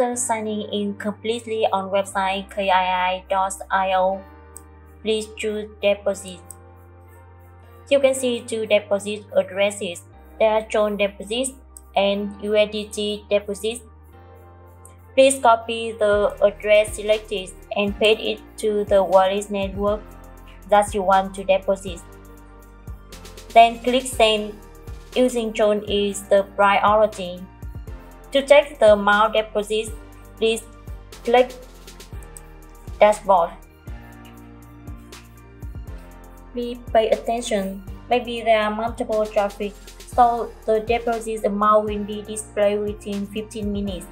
After signing in completely on website kii.io, please choose deposit. You can see two deposit addresses. There are Tron deposits and USDT deposits. Please copy the address selected and paste it to the wallet network that you want to deposit. Then click Send. Using Tron is the priority. To check the amount deposit, please click Dashboard. Please pay attention. Maybe there are multiple traffic, so the deposit amount will be displayed within 15 minutes.